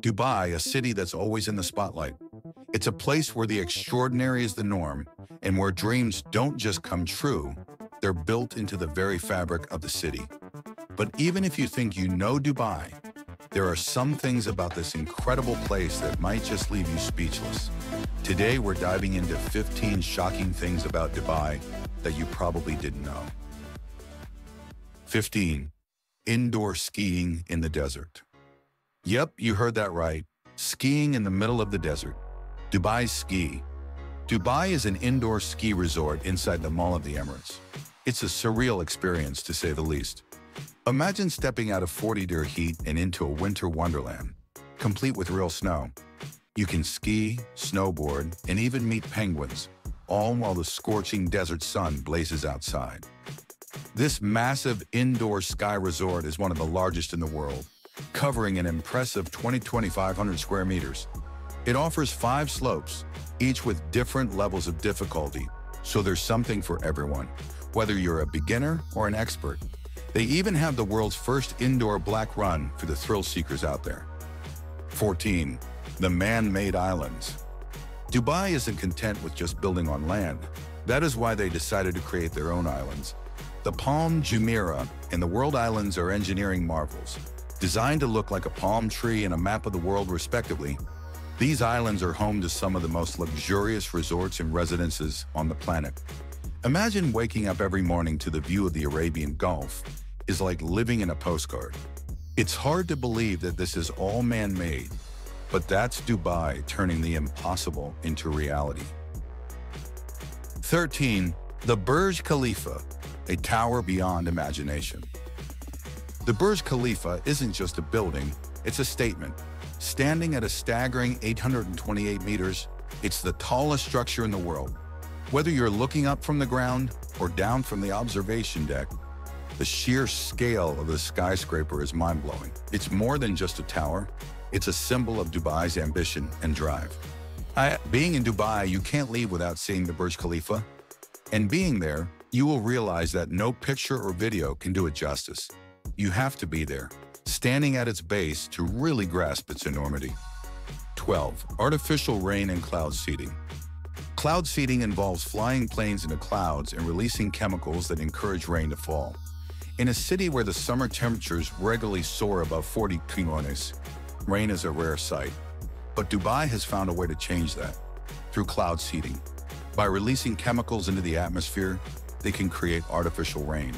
Dubai, a city that's always in the spotlight. It's a place where the extraordinary is the norm and where dreams don't just come true, they're built into the very fabric of the city. But even if you think you know Dubai, there are some things about this incredible place that might just leave you speechless. Today, we're diving into 15 shocking things about Dubai that you probably didn't know. 15. Indoor skiing in the desert. Yep, you heard that right. Skiing in the middle of the desert. Dubai Ski. Dubai is an indoor ski resort inside the Mall of the Emirates. It's a surreal experience, to say the least. Imagine stepping out of 40-degree heat and into a winter wonderland, complete with real snow. You can ski, snowboard, and even meet penguins, all while the scorching desert sun blazes outside. This massive indoor sky resort is one of the largest in the world, covering an impressive 20,500 square meters. It offers five slopes, each with different levels of difficulty, so there's something for everyone, whether you're a beginner or an expert. They even have the world's first indoor black run for the thrill seekers out there. 14. The Man-Made Islands Dubai isn't content with just building on land. That is why they decided to create their own islands. The Palm Jumeirah and the World Islands are engineering marvels, Designed to look like a palm tree and a map of the world respectively, these islands are home to some of the most luxurious resorts and residences on the planet. Imagine waking up every morning to the view of the Arabian Gulf is like living in a postcard. It's hard to believe that this is all man-made, but that's Dubai turning the impossible into reality. 13. The Burj Khalifa, a tower beyond imagination. The Burj Khalifa isn't just a building, it's a statement. Standing at a staggering 828 meters, it's the tallest structure in the world. Whether you're looking up from the ground or down from the observation deck, the sheer scale of the skyscraper is mind-blowing. It's more than just a tower, it's a symbol of Dubai's ambition and drive. I, being in Dubai, you can't leave without seeing the Burj Khalifa. And being there, you will realize that no picture or video can do it justice. You have to be there, standing at its base to really grasp its enormity. 12. Artificial rain and cloud seeding. Cloud seeding involves flying planes into clouds and releasing chemicals that encourage rain to fall. In a city where the summer temperatures regularly soar above 40 quinones, rain is a rare sight. But Dubai has found a way to change that through cloud seeding. By releasing chemicals into the atmosphere, they can create artificial rain.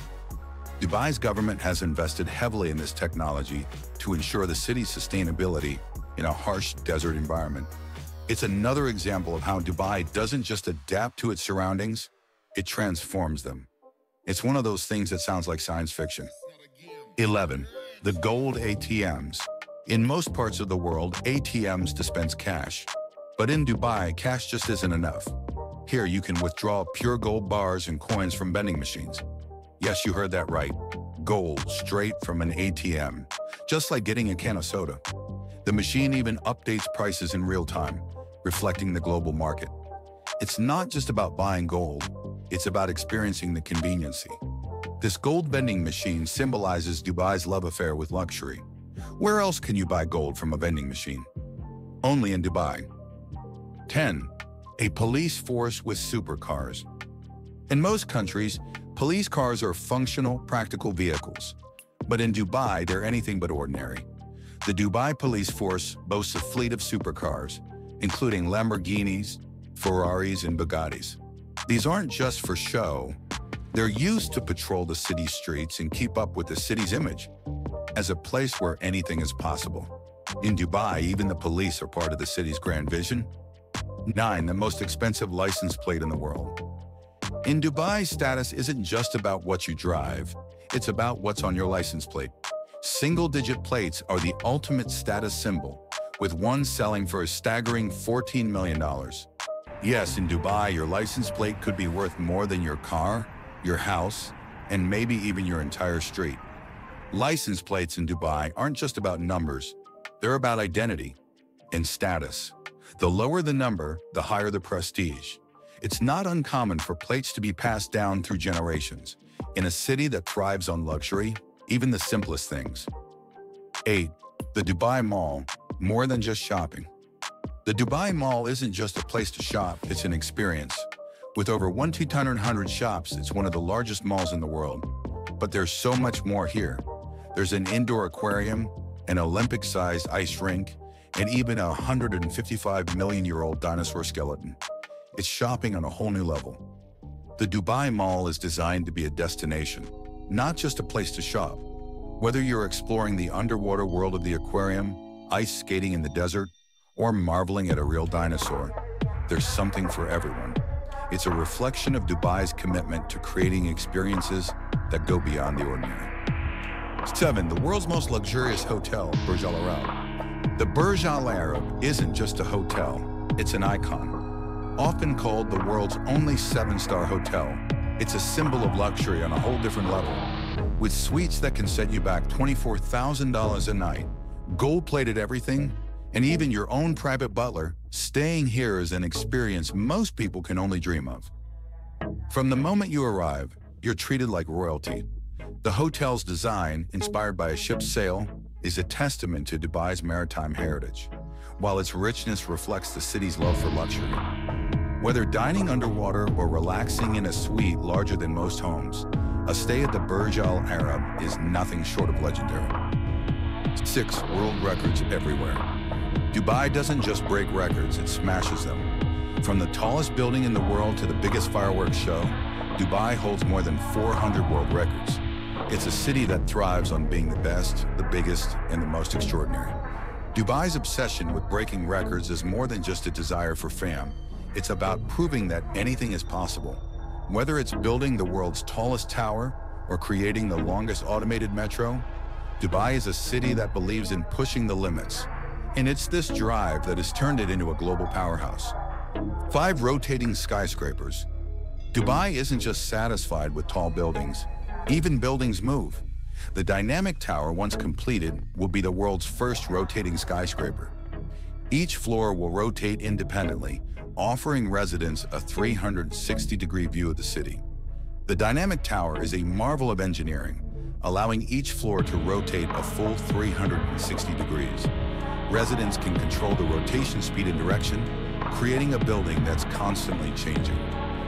Dubai's government has invested heavily in this technology to ensure the city's sustainability in a harsh desert environment. It's another example of how Dubai doesn't just adapt to its surroundings, it transforms them. It's one of those things that sounds like science fiction. 11. The gold ATMs. In most parts of the world, ATMs dispense cash. But in Dubai, cash just isn't enough. Here you can withdraw pure gold bars and coins from vending machines. Yes, you heard that right. Gold straight from an ATM, just like getting a can of soda. The machine even updates prices in real time, reflecting the global market. It's not just about buying gold, it's about experiencing the conveniency. This gold vending machine symbolizes Dubai's love affair with luxury. Where else can you buy gold from a vending machine? Only in Dubai. 10. A police force with supercars. In most countries, Police cars are functional, practical vehicles. But in Dubai, they're anything but ordinary. The Dubai Police Force boasts a fleet of supercars, including Lamborghinis, Ferraris, and Bugattis. These aren't just for show. They're used to patrol the city's streets and keep up with the city's image as a place where anything is possible. In Dubai, even the police are part of the city's grand vision. 9. The most expensive license plate in the world. In Dubai, status isn't just about what you drive, it's about what's on your license plate. Single-digit plates are the ultimate status symbol, with one selling for a staggering $14 million. Yes, in Dubai, your license plate could be worth more than your car, your house, and maybe even your entire street. License plates in Dubai aren't just about numbers, they're about identity and status. The lower the number, the higher the prestige. It's not uncommon for plates to be passed down through generations. In a city that thrives on luxury, even the simplest things. 8. The Dubai Mall, more than just shopping. The Dubai Mall isn't just a place to shop, it's an experience. With over 1,200 shops, it's one of the largest malls in the world. But there's so much more here. There's an indoor aquarium, an Olympic-sized ice rink, and even a 155 million-year-old dinosaur skeleton. It's shopping on a whole new level. The Dubai Mall is designed to be a destination, not just a place to shop. Whether you're exploring the underwater world of the aquarium, ice skating in the desert, or marveling at a real dinosaur, there's something for everyone. It's a reflection of Dubai's commitment to creating experiences that go beyond the ordinary. 7. The world's most luxurious hotel, Burj Al Arab. The Burj Al Arab isn't just a hotel, it's an icon. Often called the world's only seven-star hotel, it's a symbol of luxury on a whole different level. With suites that can set you back $24,000 a night, gold-plated everything, and even your own private butler, staying here is an experience most people can only dream of. From the moment you arrive, you're treated like royalty. The hotel's design, inspired by a ship's sail, is a testament to Dubai's maritime heritage, while its richness reflects the city's love for luxury. Whether dining underwater or relaxing in a suite larger than most homes, a stay at the Burj Al Arab is nothing short of legendary. Six world records everywhere. Dubai doesn't just break records, it smashes them. From the tallest building in the world to the biggest fireworks show, Dubai holds more than 400 world records. It's a city that thrives on being the best, the biggest, and the most extraordinary. Dubai's obsession with breaking records is more than just a desire for fame. It's about proving that anything is possible. Whether it's building the world's tallest tower or creating the longest automated metro, Dubai is a city that believes in pushing the limits, and it's this drive that has turned it into a global powerhouse. Five rotating skyscrapers. Dubai isn't just satisfied with tall buildings. Even buildings move. The Dynamic Tower, once completed, will be the world's first rotating skyscraper. Each floor will rotate independently, offering residents a 360-degree view of the city. The Dynamic Tower is a marvel of engineering, allowing each floor to rotate a full 360 degrees residents can control the rotation speed and direction, creating a building that's constantly changing.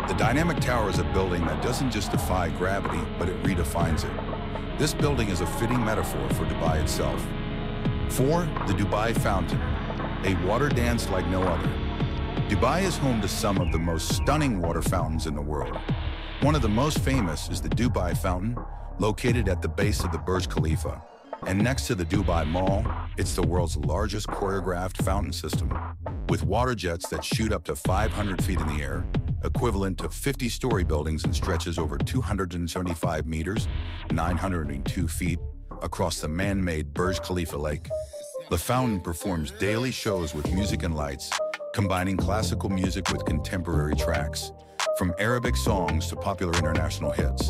The Dynamic Tower is a building that doesn't just defy gravity, but it redefines it. This building is a fitting metaphor for Dubai itself. 4. The Dubai Fountain, a water dance like no other. Dubai is home to some of the most stunning water fountains in the world. One of the most famous is the Dubai Fountain, located at the base of the Burj Khalifa. And next to the Dubai Mall, it's the world's largest choreographed fountain system, with water jets that shoot up to 500 feet in the air, equivalent to 50-story buildings and stretches over 275 meters, 902 feet, across the man-made Burj Khalifa Lake. The fountain performs daily shows with music and lights, combining classical music with contemporary tracks, from Arabic songs to popular international hits.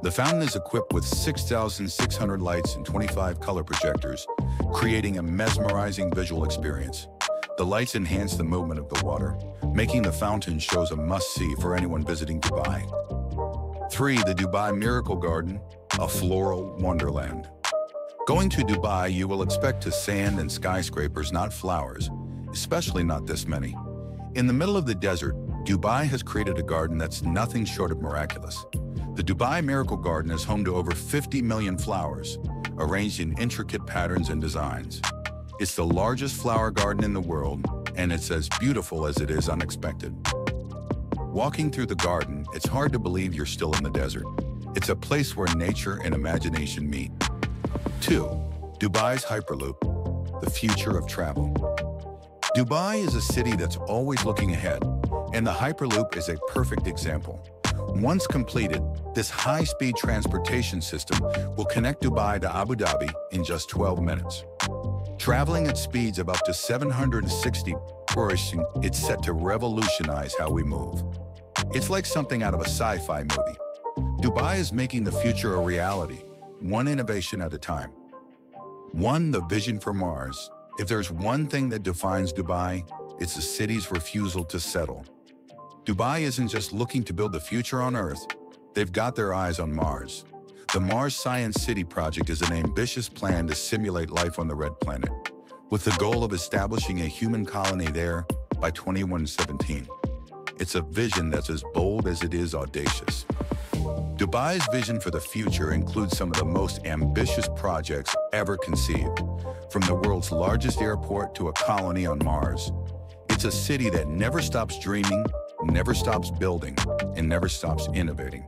The fountain is equipped with 6,600 lights and 25 color projectors, creating a mesmerizing visual experience. The lights enhance the movement of the water, making the fountain shows a must-see for anyone visiting Dubai. 3. The Dubai Miracle Garden, a floral wonderland. Going to Dubai, you will expect to sand and skyscrapers, not flowers, especially not this many. In the middle of the desert, Dubai has created a garden that's nothing short of miraculous. The Dubai Miracle Garden is home to over 50 million flowers, arranged in intricate patterns and designs. It's the largest flower garden in the world, and it's as beautiful as it is unexpected. Walking through the garden, it's hard to believe you're still in the desert. It's a place where nature and imagination meet. 2. Dubai's Hyperloop, the future of travel. Dubai is a city that's always looking ahead, and the Hyperloop is a perfect example. Once completed, this high-speed transportation system will connect Dubai to Abu Dhabi in just 12 minutes. Traveling at speeds of up to 760 flourishing, it's set to revolutionize how we move. It's like something out of a sci-fi movie. Dubai is making the future a reality, one innovation at a time. One, the vision for Mars. If there's one thing that defines Dubai, it's the city's refusal to settle. Dubai isn't just looking to build the future on Earth, they've got their eyes on Mars. The Mars Science City project is an ambitious plan to simulate life on the red planet. with the goal of establishing a human colony there by 2117. It's a vision that's as bold as it is audacious. Dubai's vision for the future includes some of the most ambitious projects ever conceived, from the world's largest airport to a colony on Mars. It's a city that never stops dreaming, never stops building, and never stops innovating.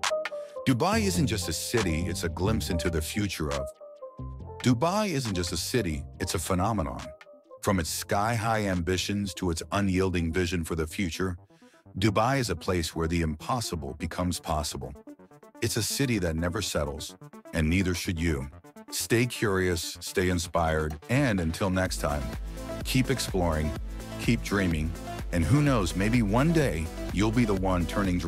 Dubai isn't just a city, it's a glimpse into the future of. Dubai isn't just a city, it's a phenomenon. From its sky-high ambitions to its unyielding vision for the future, Dubai is a place where the impossible becomes possible. It's a city that never settles, and neither should you. Stay curious, stay inspired, and until next time, keep exploring, keep dreaming, and who knows, maybe one day you'll be the one turning dreams